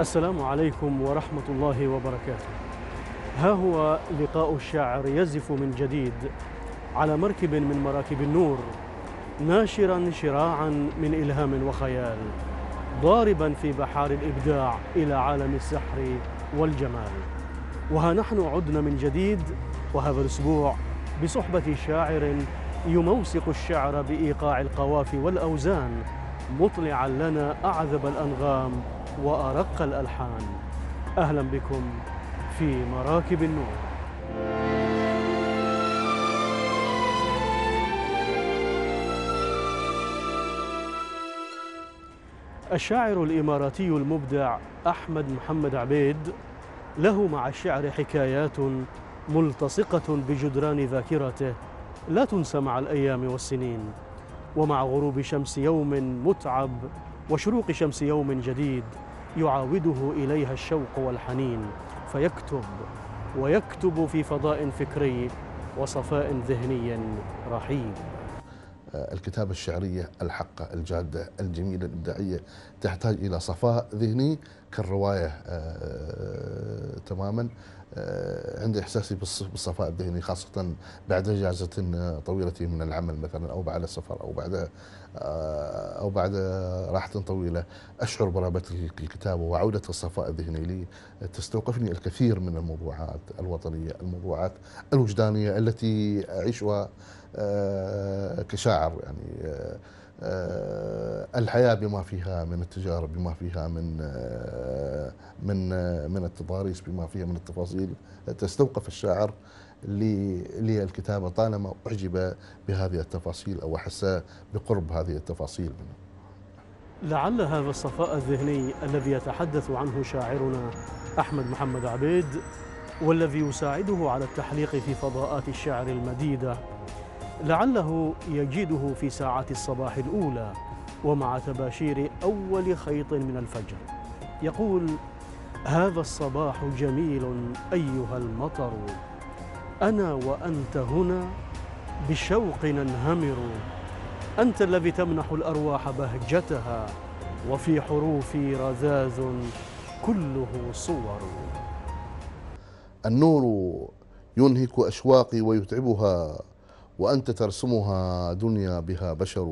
السلام عليكم ورحمة الله وبركاته. ها هو لقاء الشاعر يزف من جديد على مركب من مراكب النور ناشرا شراعا من إلهام وخيال ضاربا في بحار الإبداع إلى عالم السحر والجمال. وها نحن عدنا من جديد وهذا الأسبوع بصحبة شاعر يموسق الشعر بإيقاع القوافي والأوزان مطلعا لنا أعذب الأنغام وأرق الألحان. أهلا بكم في مراكب النور. الشاعر الإماراتي المبدع أحمد محمد عبيد له مع الشعر حكايات ملتصقة بجدران ذاكرته لا تنسى مع الأيام والسنين. ومع غروب شمس يوم متعب وشروق شمس يوم جديد يعاوده إليها الشوق والحنين فيكتب ويكتب في فضاء فكري وصفاء ذهني رحيم. الكتابة الشعرية الحقة الجادة الجميلة الإبداعية تحتاج إلى صفاء ذهني كالرواية آه تماما. آه عندي إحساسي بالصفاء الذهني خاصة بعد إجازة طويلة من العمل مثلا أو بعد السفر أو بعد آه أو بعد راحة طويلة أشعر برغبة الكتابة وعودة الصفاء الذهني لي. تستوقفني الكثير من الموضوعات الوطنية الموضوعات الوجدانية التي أعيشها آه كشاعر يعني آه الحياة بما فيها من التجارب بما فيها من آه من آه من التضاريس بما فيها من التفاصيل تستوقف الشاعر للكتابة طالما أعجب بهذه التفاصيل أو أحس بقرب هذه التفاصيل منه. لعل هذا الصفاء الذهني الذي يتحدث عنه شاعرنا أحمد محمد عبيد والذي يساعده على التحليق في فضاءات الشعر المديدة. لعله يجده في ساعات الصباح الأولى ومع تباشير أول خيط من الفجر. يقول هذا الصباح جميل أيها المطر. أنا وأنت هنا بشوق ننهمر. أنت الذي تمنح الأرواح بهجتها وفي حروفي رذاذ كله صور. النور ينهك أشواقي ويتعبها. وأنت ترسمها دنيا بها بشر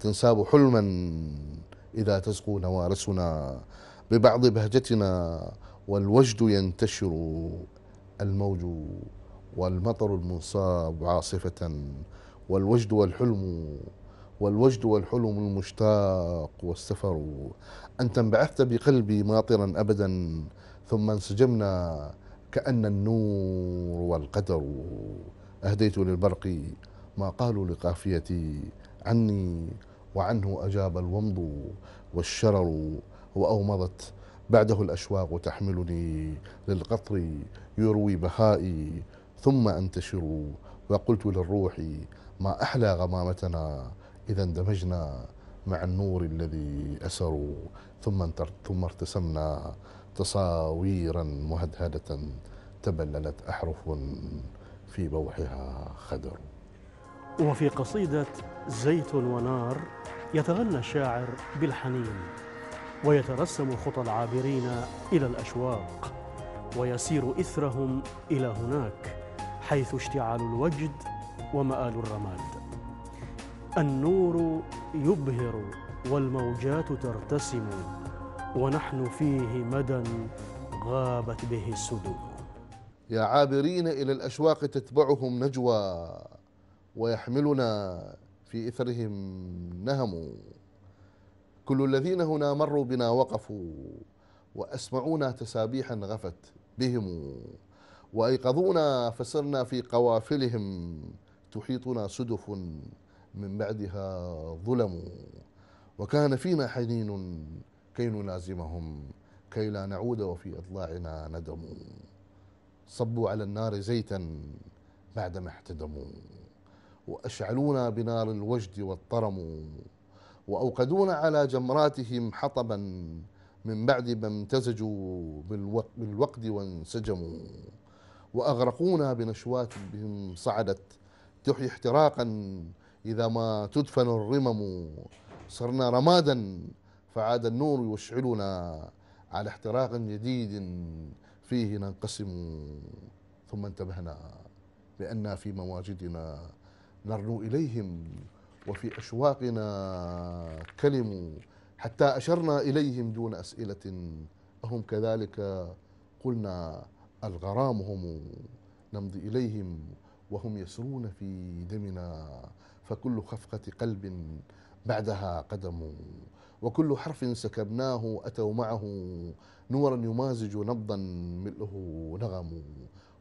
تنساب حلما إذا تزقو نوارسنا ببعض بهجتنا والوجد ينتشر الموج والمطر المنصاب عاصفة والوجد والحلم والوجد والحلم المشتاق والسفر. أنت انبعثت بقلبي ماطرا أبدا ثم انسجمنا كأن النور والقدر. أهديت للبرق ما قالوا لقافيتي عني وعنه أجاب الومض والشرر وأومضت بعده الأشواق تحملني للقطر يروي بهائي ثم أنتشر وقلت للروح ما أحلى غمامتنا إذا اندمجنا مع النور الذي أسر ثم ثم ارتسمنا تصاويرا مهدهدة تبللت أحرف في بوحها خدر. وفي قصيدة زيت ونار يتغنى الشاعر بالحنين ويترسم خطى العابرين إلى الأشواق ويسير إثرهم إلى هناك حيث اشتعال الوجد ومآل الرماد. النور يبهر والموجات ترتسم ونحن فيه مدى غابت به السدود. يا عابرين إلى الأشواق تتبعهم نجوى ويحملنا في إثرهم نهم. كل الذين هنا مروا بنا وقفوا وأسمعونا تسابيحا غفت بهم وأيقظونا فسرنا في قوافلهم تحيطنا سدف من بعدها ظلم. وكان فينا حنين كي نلازمهم كي لا نعود وفي أضلاعنا ندم. صبوا على النار زيتا بعدما احتدموا وأشعلونا بنار الوجد والطرم وأوقدونا على جمراتهم حطبا من بعد ما امتزجوا بالوقد وانسجموا وأغرقونا بنشوات بهم صعدت تحيي احتراقا إذا ما تدفن الرمم. صرنا رمادا فعاد النور يشعلنا على احتراق جديد فيه ننقسم ثم انتبهنا بأننا في مواجدنا نرنو إليهم وفي أشواقنا كلموا حتى أشرنا إليهم دون أسئلة أهم كذلك قلنا الغرام هم نمضي إليهم وهم يسرون في دمنا فكل خفقة قلب بعدها قدم وكل حرف سكبناه أتوا معه نورا يمازج نبضا ملؤه نغم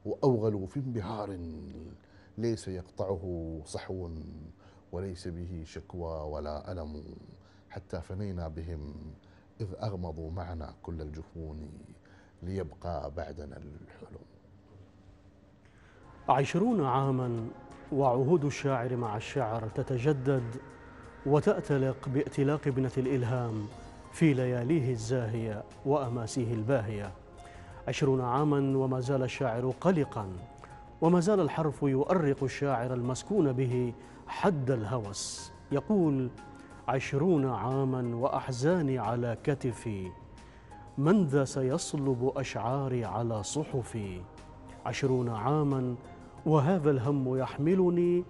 وأوغلوا في انبهار ليس يقطعه صحو وليس به شكوى ولا ألم حتى فنينا بهم إذ أغمضوا معنا كل الجفون ليبقى بعدنا الحلم. عشرون عاما وعهود الشاعر مع الشعر تتجدد وتأتلق بائتلاق ابنة الإلهام في لياليه الزاهية وأماسيه الباهية. عشرون عاما وما زال الشاعر قلقا وما زال الحرف يؤرق الشاعر المسكون به حد الهوس. يقول عشرون عاما وأحزاني على كتفي من ذا سيصلب أشعاري على صحفي؟ عشرون عاما وهذا الهم يحملني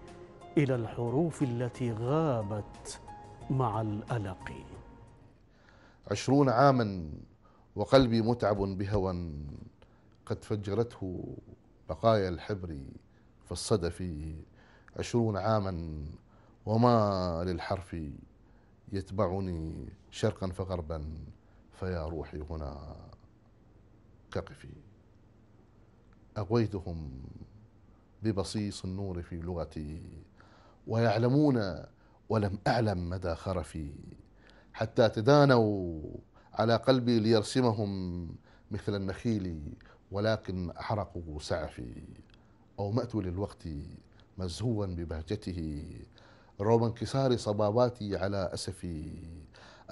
إلى الحروف التي غابت مع الألق. عشرون عاما وقلبي متعب بهوى قد فجرته بقايا الحبر في الصدف. عشرون عاما وما للحرف يتبعني شرقا فغربا فيا روحي هنا كقفي. أغويتهم ببصيص النور في لغتي. ويعلمون ولم أعلم مدى خرفي. حتى تدانوا على قلبي ليرسمهم مثل النخيل ولكن أحرقوا سعفي. أومأت للوقت مزهوا ببهجته. رغم انكسار صباباتي على أسفي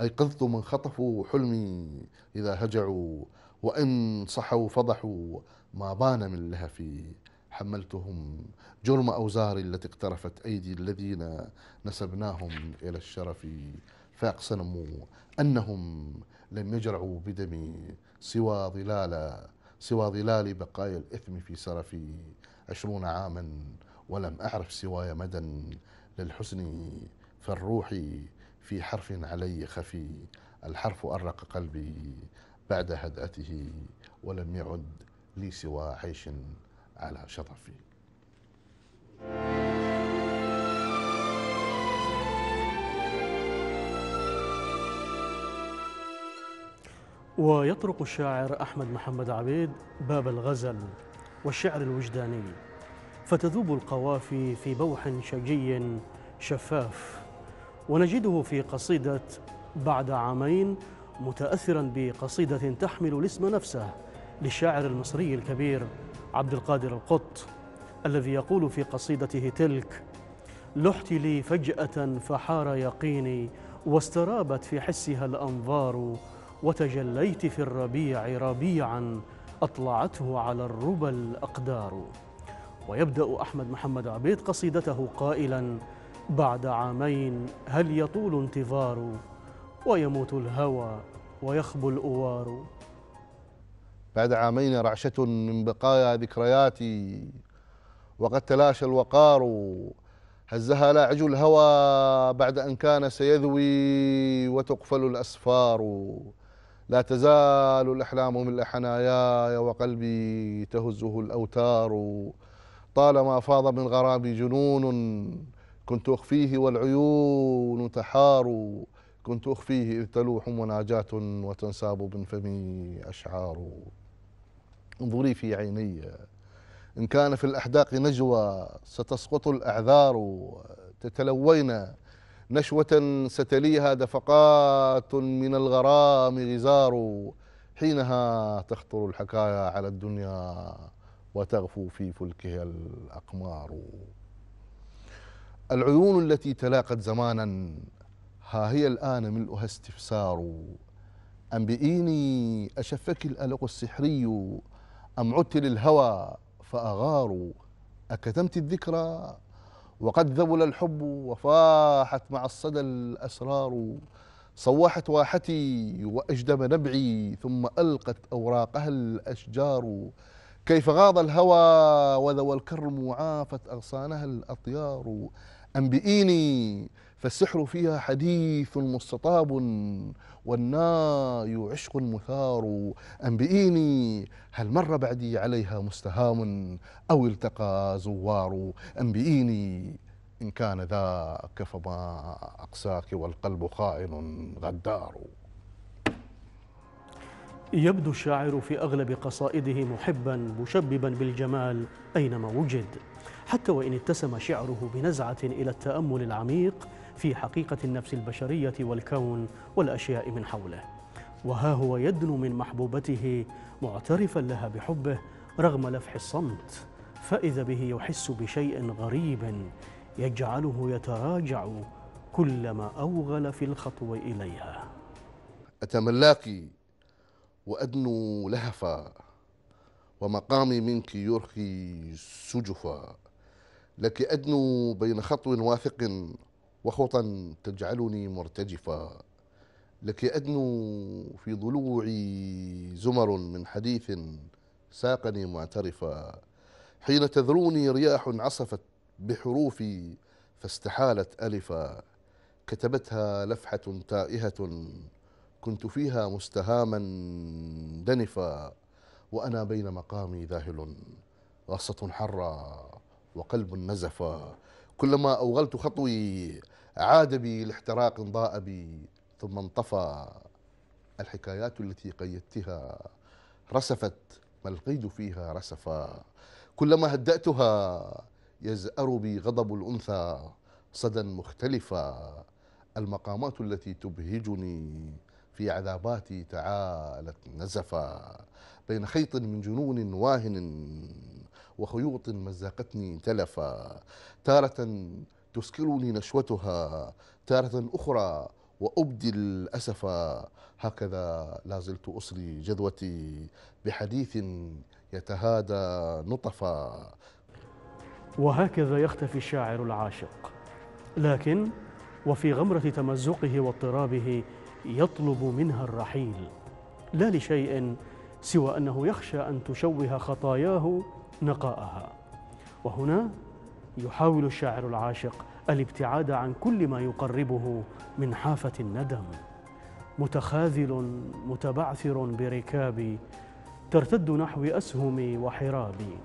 أيقظت من خطفوا حلمي إذا هجعوا وإن صحوا فضحوا ما بان من لهفي. حملتهم جرم أوزاري التي اقترفت أيدي الذين نسبناهم إلى الشرف. فأقسموا أنهم لم يجرعوا بدمي سوى ظلال سوى ظلال بقايا الإثم في سرفي عشرون عاما ولم أعرف سواي مدى للحسن فالروح في حرف علي خفي. الحرف أرق قلبي بعد هدأته ولم يعد لي سوى عيش على شطفي ويطرق الشاعر أحمد محمد عبيد باب الغزل والشعر الوجداني فتذوب القوافي في بوح شجي شفاف ونجده في قصيدة بعد عامين متأثرا بقصيدة تحمل الاسم نفسه للشاعر المصري الكبير عبد القادر القط الذي يقول في قصيدته تلك لحت لي فجأة فحار يقيني واسترابت في حسها الأنظار وتجليت في الربيع ربيعا أطلعته على الربى الأقدار. ويبدأ أحمد محمد عبيد قصيدته قائلا بعد عامين هل يطول انتظار ويموت الهوى ويخبو الأوار؟ بعد عامين رعشة من بقايا ذكرياتي وقد تلاشى الوقار هزها لاعج الهوى بعد أن كان سيذوي وتقفل الأسفار. لا تزال الأحلام من حناياي وقلبي تهزه الأوتار. طالما فاض من غرامي جنون كنت أخفيه والعيون تحار. كنت أخفيه إذ تلوح مناجاة وتنساب من فمي أشعار. انظري في عيني. إن كان في الأحداق نجوى ستسقط الأعذار. تتلوين نشوة ستليها دفقات من الغرام غزار. حينها تخطر الحكايا على الدنيا وتغفو في فلكها الأقمار. العيون التي تلاقت زمانا ها هي الآن ملؤها استفسار. أنبئيني أشفك الألق السحري. أم عدت للهوى فأغار أكتمت الذكرى وقد ذبل الحب وفاحت مع الصدى الأسرار. صوحت واحتي وأجدب نبعي ثم ألقت أوراقها الأشجار. كيف غاض الهوى وذوى الكرم وعافت أغصانها الأطيار. أنبئيني فالسحر فيها حديث مستطاب والناي عشق مثار. أنبئيني هل مر بعدي عليها مستهام أو التقى زوار؟ أنبئيني إن كان ذاك فما أقساك والقلب خائن غدار. يبدو الشاعر في أغلب قصائده محبا مشببا بالجمال أينما وجد. حتى وإن اتسم شعره بنزعة إلى التأمل العميق في حقيقة النفس البشرية والكون والأشياء من حوله. وها هو يدنو من محبوبته معترفا لها بحبه رغم لفح الصمت فإذا به يحس بشيء غريب يجعله يتراجع كلما أوغل في الخطو إليها. أتملاك وأدنو لهفا ومقامي منك يرخي سجفا. لك أدنو بين خطو واثق وخطا تجعلني مرتجفا لك أدنو في ضلوعي زمر من حديث ساقني معترفا. حين تذروني رياح عصفت بحروفي فاستحالت ألفا. كتبتها لفحة تائهة كنت فيها مستهاما دنفا. وأنا بين مقامي ذاهل غصة حرة وقلب نزفا. كلما أوغلت خطوي عاد بي لاحتراق ضاء بي ثم انطفى الحكايات التي قيدتها. رسفت ما القيد فيها رسفا. كلما هدأتها يزأر بي غضب الأنثى صدى مختلفا. المقامات التي تبهجني في عذاباتي تعالت نزفا. بين خيط من جنون واهن وخيوط مزقتني تلفا. تارة تسكرني نشوتها تارة أخرى وأبدي الأسف هكذا لازلت أصلي جذوتي بحديث يتهادى نطفا. وهكذا يختفي الشاعر العاشق. لكن وفي غمرة تمزقه واضطرابه يطلب منها الرحيل. لا لشيء سوى أنه يخشى أن تشوه خطاياه نقاءها. وهنا يحاول الشاعر العاشق الابتعاد عن كل ما يقربه من حافة الندم. متخاذل متبعثر بركابي ترتد نحو أسهمي وحرابي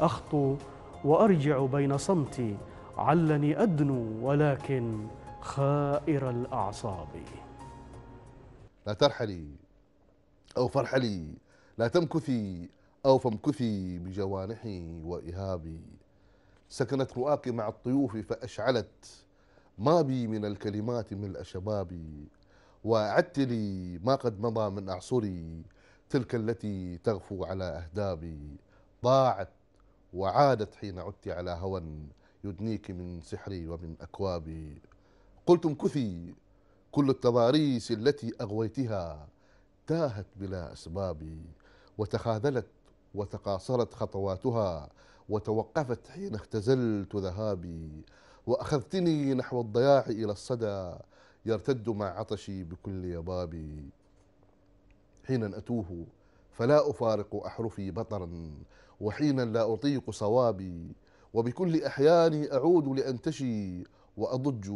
أخطو وأرجع بين صمتي علني أدنو ولكن خائر الأعصاب. لا ترحلي أو فرحلي لا تمكثي أو فامكثي بجوانحي وإهابي. سكنت رؤاك مع الطيوف فأشعلت ما بي من الكلمات ملء شبابي وأعدت لي ما قد مضى من أعصري تلك التي تغفو على أهدابي. ضاعت وعادت حين عدت على هوى يدنيك من سحري ومن أكوابي. قلت امكثي كل التضاريس التي أغويتها تاهت بلا أسباب وتخاذلت وتقاصرت خطواتها وتوقفت حين اختزلت ذهابي وأخذتني نحو الضياع إلى الصدى يرتد مع عطشي بكل يبابي. حينا أتوه فلا أفارق أحرفي بطرا وحينا لا أطيق صوابي وبكل أحياني أعود لأنتشي وأضج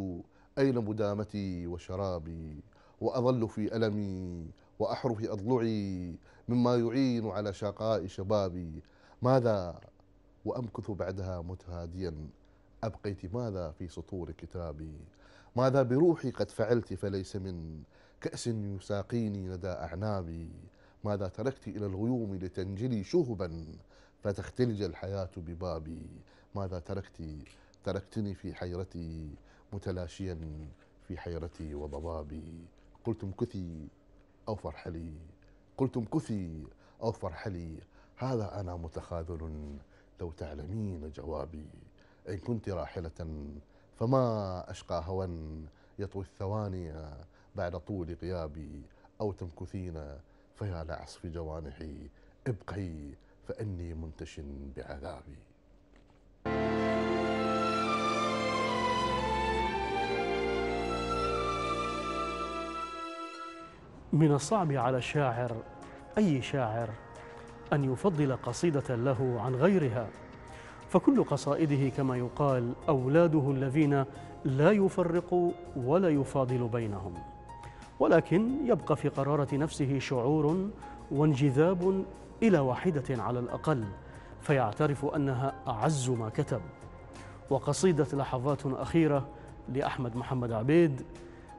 أين مدامتي وشرابي وأظل في ألمي وأحرف أضلعي مما يعين على شقاء شبابي. ماذا وأمكث بعدها متهاديا؟ أبقيت ماذا في سطور كتابي؟ ماذا بروحي قد فعلت فليس من كأس يساقيني لدى أعنابي؟ ماذا تركت إلى الغيوم لتنجلي شهبا فتختلج الحياة ببابي؟ ماذا تركت؟ تركتني في حيرتي متلاشيا في حيرتي وضبابي. قلت امكثي أو فرحلي. قلت امكثي أو فرحلي هذا أنا متخاذل لو تعلمين جوابي. إن كنت راحلة فما أشقى هوى يطوي الثواني بعد طول غيابي. أو تمكثين فيا لعصف جوانحي ابقي فإني منتش بعذابي. من الصعب على الشاعر أي شاعر أن يفضل قصيدة له عن غيرها. فكل قصائده كما يقال أولاده الذين لا يفرق ولا يفاضل بينهم. ولكن يبقى في قرارة نفسه شعور وانجذاب إلى واحدة على الأقل فيعترف أنها أعز ما كتب. وقصيدة لحظات أخيرة لأحمد محمد عبيد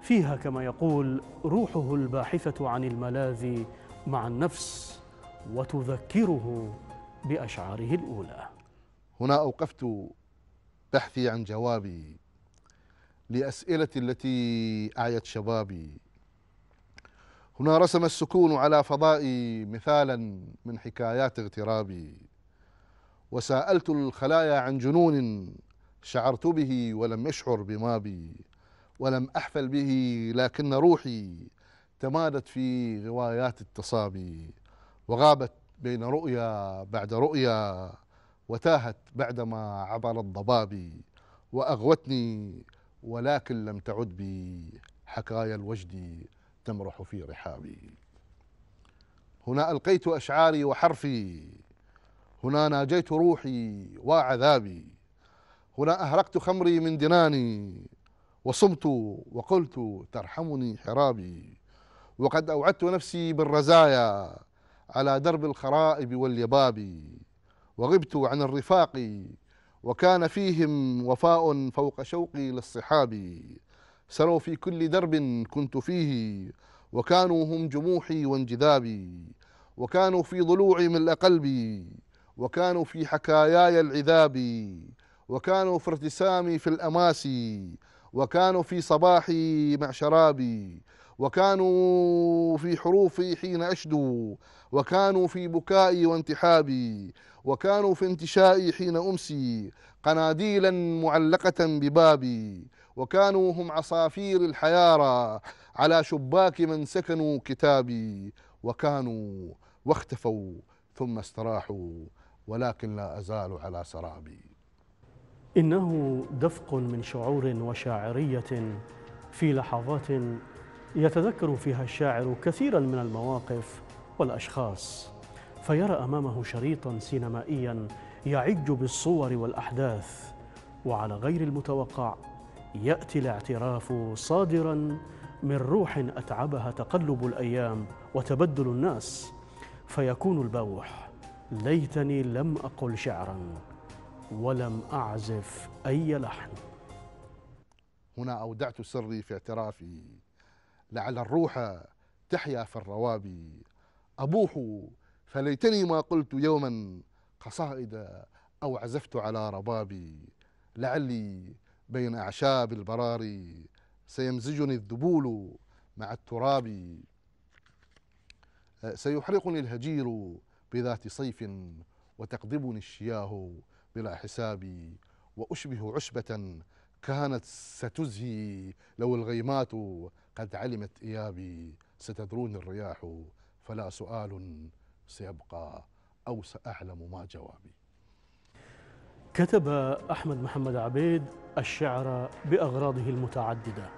فيها كما يقول روحه الباحثة عن الملاذ مع النفس وتذكره بأشعاره الأولى. هنا أوقفت بحثي عن جوابي لأسئلة التي أعيت شبابي. هنا رسم السكون على فضائي مثالا من حكايات اغترابي. وسألت الخلايا عن جنون شعرت به ولم يشعر بما بي ولم أحفل به لكن روحي تمادت في غوايات التصابي وغابت بين رؤيا بعد رؤيا وتاهت بعدما عبر الضباب. وأغوتني ولكن لم تعد بي حكايا الوجد تمرح في رحابي. هنا ألقيت أشعاري وحرفي. هنا ناجيت روحي وعذابي. هنا أهرقت خمري من دناني. وصمت وقلت ترحمني حرابي وقد أوعدت نفسي بالرزايا على درب الخرائب واليباب وغبت عن الرفاق وكان فيهم وفاء فوق شوقي للصحاب سروا في كل درب كنت فيه وكانوا هم جموحي وانجذابي وكانوا في ضلوعي ملء قلبي وكانوا في حكاياي العذاب وكانوا في ارتسامي في الأماسي. وكانوا في صباحي مع شرابي وكانوا في حروفي حين أشدو وكانوا في بكائي وانتحابي وكانوا في انتشائي حين أمسي قناديلا معلقة ببابي وكانوا هم عصافير الحيارى على شباك من سكنوا كتابي وكانوا واختفوا ثم استراحوا ولكن لا أزال على سرابي. إنه دفق من شعور وشاعرية في لحظات يتذكر فيها الشاعر كثيرا من المواقف والأشخاص فيرى أمامه شريطا سينمائيا يعج بالصور والأحداث وعلى غير المتوقع يأتي الاعتراف صادرا من روح أتعبها تقلب الأيام وتبدل الناس فيكون البوح ليتني لم أقل شعرا ولم أعزف أي لحن. هنا أودعت سري في اعترافي. لعل الروح تحيا في الروابي أبوح فليتني ما قلت يوما قصائد أو عزفت على ربابي. لعلي بين أعشاب البراري سيمزجني الذبول مع التراب. سيحرقني الهجير بذات صيف وتقضبني الشياه. بلا حساب وأشبه عشبة كانت ستزهي لو الغيمات قد علمت إيابي ستدرون الرياح فلا سؤال سيبقى أو سأعلم ما جوابي. كتب أحمد محمد عبيد الشعر بأغراضه المتعددة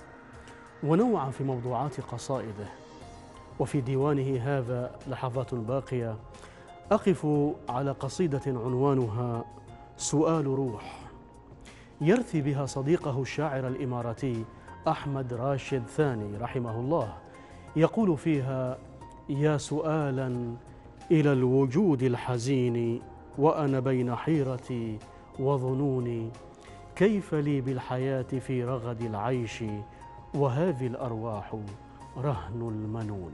ونوع في موضوعات قصائده. وفي ديوانه هذا لحظات باقية أقف على قصيدة عنوانها سؤال روح. يرثي بها صديقه الشاعر الإماراتي أحمد راشد ثاني رحمه الله. يقول فيها يا سؤالا إلى الوجود الحزين وأنا بين حيرتي وظنوني. كيف لي بالحياة في رغد العيش وهذه الأرواح رهن المنون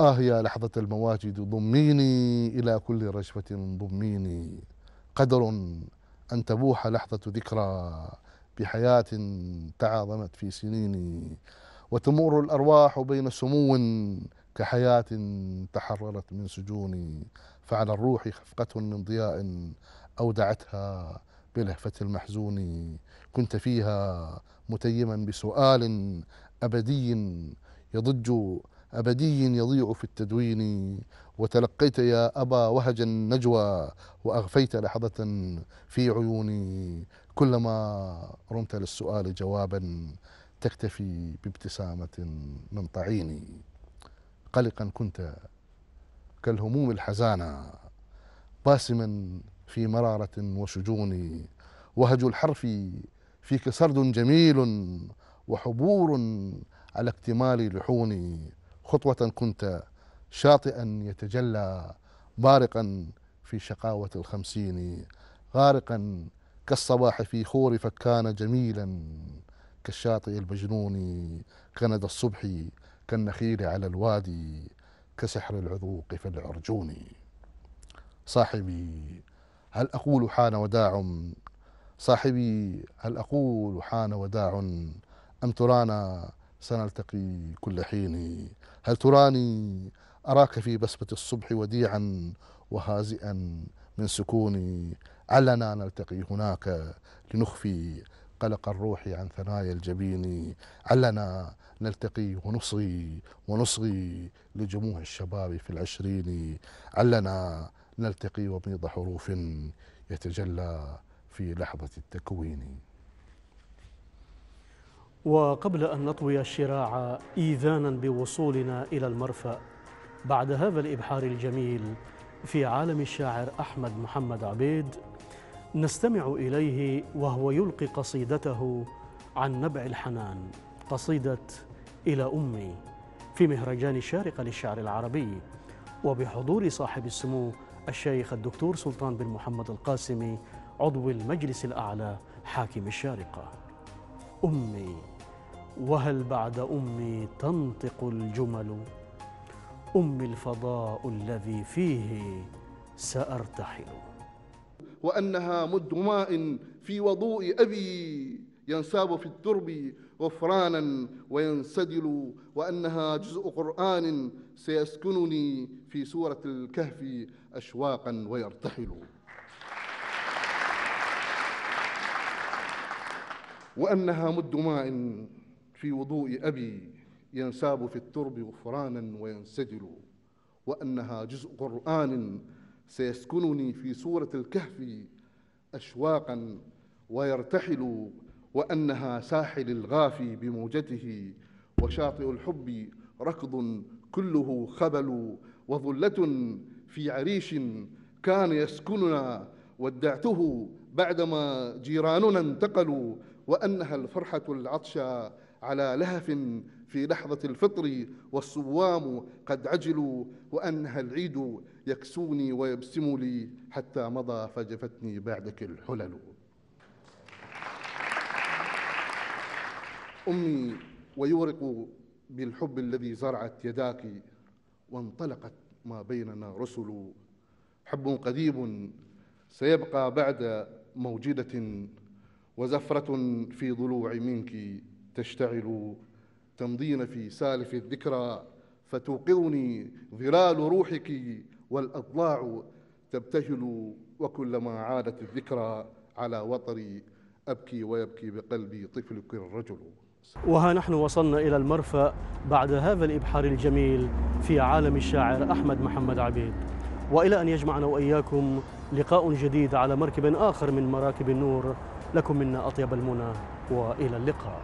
آه يا لحظة المواجد ضميني إلى كل رجفة ضميني. قدر أن تبوح لحظة ذكرى بحياة تعاظمت في سنيني وتمر الأرواح بين سمو كحياة تحررت من سجوني فعلى الروح خفقة من ضياء أودعتها بلهفة المحزون. كنت فيها متيما بسؤال أبدي يضج أبدي يضيع في التدوين. وتلقيت يا أبا وهج النجوى وأغفيت لحظة في عيوني. كلما رمت للسؤال جوابا تكتفي بابتسامة من طعيني. قلقا كنت كالهموم الحزانة باسما في مرارة وشجون. وهج الحرف فيك سرد جميل وحبور على اكتمال لحوني. خطوة كنت شاطئا يتجلى بارقا في شقاوة الخمسين غارقا كالصباح في خور فكان جميلا كالشاطئ المجنون كند الصبح كالنخيل على الوادي كسحر العذوق في العرجون. صاحبي هل أقول حان وداع؟ صاحبي هل أقول حان وداع؟ أم ترانا سنلتقي كل حين. هل تراني أراك في بسمة الصبح وديعا وهازئا من سكوني علنا نلتقي هناك لنخفي قلق الروح عن ثنايا الجبين علنا نلتقي ونصغي ونصغي لجموع الشباب في العشرين علنا نلتقي وبيض حروف يتجلى في لحظة التكوين. وقبل أن نطوي الشراع إيذانا بوصولنا إلى المرفأ بعد هذا الإبحار الجميل في عالم الشاعر أحمد محمد عبيد نستمع إليه وهو يلقي قصيدته عن نبع الحنان قصيدة إلى أمي في مهرجان الشارقة للشعر العربي وبحضور صاحب السمو الشيخ الدكتور سلطان بن محمد القاسمي عضو المجلس الأعلى حاكم الشارقة. أمي. وهل بعد أمي تنطق الجمل؟ أمي الفضاء الذي فيه سأرتحل. وأنها مد ماء في وضوء أبي ينساب في الترب غفرانا وينسدل وأنها جزء قرآن سيسكنني في سورة الكهف أشواقا ويرتحل. وأنها مد ماء في وضوء أبي ينساب في الترب غفرانا وينسدل وأنها جزء قرآن سيسكنني في سورة الكهف أشواقا ويرتحل وأنها ساحل الغافي بموجته وشاطئ الحب ركض كله خبل وظلة في عريش كان يسكننا ودعته بعدما جيراننا انتقلوا وأنها الفرحة العطشى على لهف في لحظة الفطر والصوام قد عجلوا وأنها العيد يكسوني ويبسم لي حتى مضى فجفتني بعدك الحلل. أمي ويورق بالحب الذي زرعت يداك وانطلقت ما بيننا رسل. حب قديم سيبقى بعد موجدة وزفرة في ضلوع منك. تشتعل تمضين في سالف الذكرى فتوقظني ظلال روحك والأضلاع تبتهل وكلما عادت الذكرى على وطري. أبكي ويبكي بقلبي طفلك الرجل. وها نحن وصلنا إلى المرفأ بعد هذا الإبحار الجميل في عالم الشاعر أحمد محمد عبيد. وإلى أن يجمعنا وإياكم لقاء جديد على مركب آخر من مراكب النور. لكم منا أطيب المنى وإلى اللقاء.